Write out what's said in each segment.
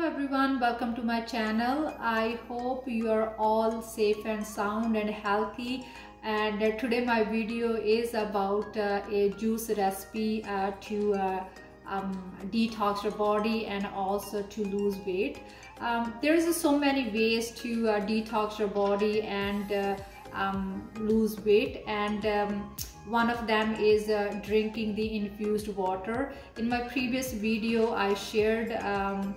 Hello everyone, welcome to my channel. I hope you are all safe and sound and healthy and uh, today my video is about uh, a juice recipe uh, to uh, um, detox your body and also to lose weight. Um, there's so many ways to uh, detox your body and uh, um, lose weight and um, one of them is uh, drinking the infused water in my previous video I shared um,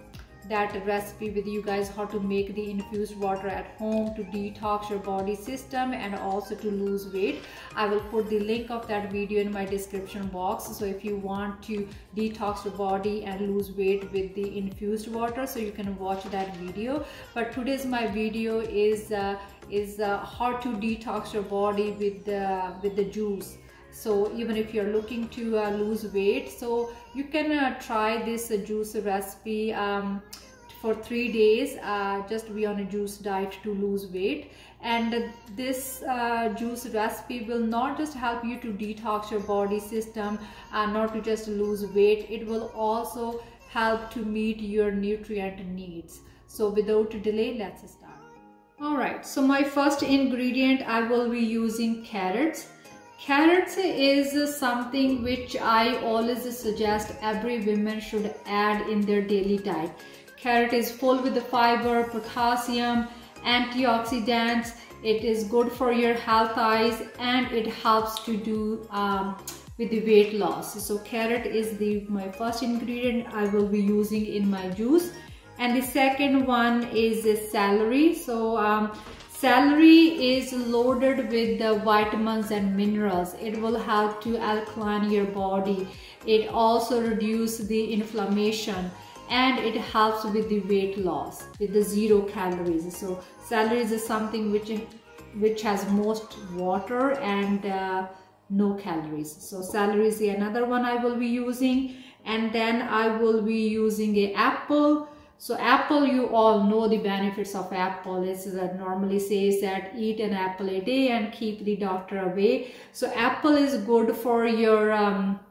that recipe with you guys how to make the infused water at home to detox your body system and also to lose weight. I will put the link of that video in my description box. So if you want to detox your body and lose weight with the infused water so you can watch that video. But today's my video is uh, is uh, how to detox your body with the with the juice so even if you're looking to uh, lose weight so you can uh, try this uh, juice recipe um, for three days uh, just be on a juice diet to lose weight. And this uh, juice recipe will not just help you to detox your body system and not to just lose weight it will also help to meet your nutrient needs. So without delay let's start. All right so my first ingredient i will be using carrots Carrots is something which I always suggest every woman should add in their daily diet. Carrot is full with the fiber, potassium, antioxidants. It is good for your health eyes and it helps to do um, with the weight loss. So carrot is the my first ingredient I will be using in my juice. And the second one is the celery. So um, Celery is loaded with the vitamins and minerals. It will help to alkaline your body. It also reduces the inflammation and it helps with the weight loss with the zero calories. So celery is something which which has most water and uh, no calories. So celery is another one I will be using and then I will be using a apple so apple, you all know the benefits of apple. It that normally says that eat an apple a day and keep the doctor away. So apple is good for your um,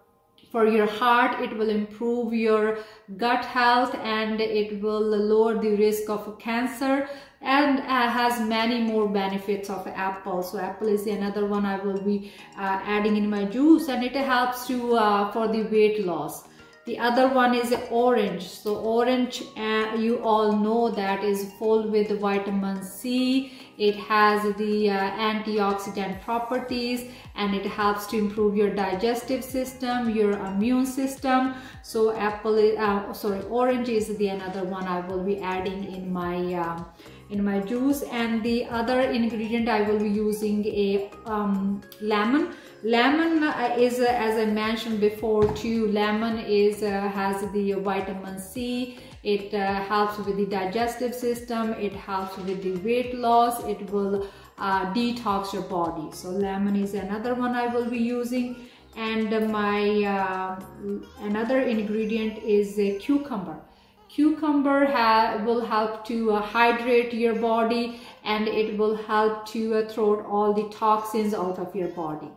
for your heart. It will improve your gut health and it will lower the risk of cancer and uh, has many more benefits of apple so apple is another one i will be uh, adding in my juice and it helps you uh, for the weight loss the other one is orange. So orange uh, you all know that is full with vitamin c. It has the uh, antioxidant properties and it helps to improve your digestive system your immune system. So apple uh, sorry orange is the another one i will be adding in my uh, in my juice. And the other ingredient i will be using a um, lemon lemon uh, is uh, as i mentioned before too lemon is uh, has the vitamin c. It uh, helps with the digestive system. It helps with the weight loss. It will uh, detox your body. So lemon is another one i will be using. And my uh, another ingredient is a cucumber. Cucumber will help to hydrate your body and it will help to throw all the toxins out of your body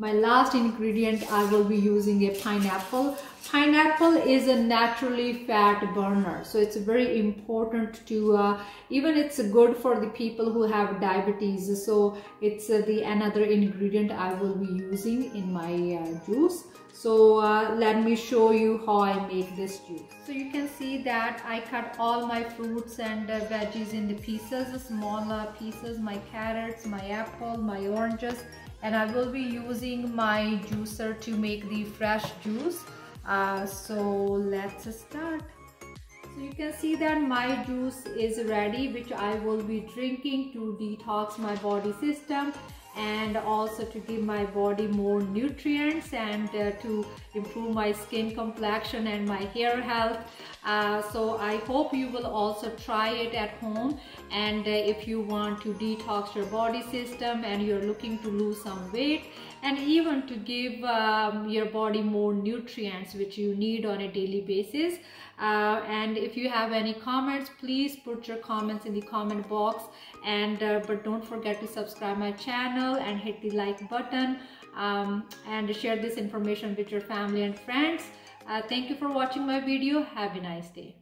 my last ingredient I will be using a pineapple. Pineapple is a naturally fat burner. So it's very important to, uh, even it's good for the people who have diabetes. So it's uh, the another ingredient I will be using in my uh, juice. So uh, let me show you how I make this juice. So you can see that I cut all my fruits and uh, veggies in the pieces, smaller pieces, my carrots, my apple, my oranges and I will be using my juicer to make the fresh juice uh, so let's start. So you can see that my juice is ready which I will be drinking to detox my body system and also to give my body more nutrients and uh, to improve my skin complexion and my hair health. Uh, so I hope you will also try it at home. And uh, if you want to detox your body system and you're looking to lose some weight and even to give um, your body more nutrients which you need on a daily basis. Uh, and if you have any comments please put your comments in the comment box. And uh, but don't forget to subscribe my channel and hit the like button um, and share this information with your family and friends. Uh, thank you for watching my video. Have a nice day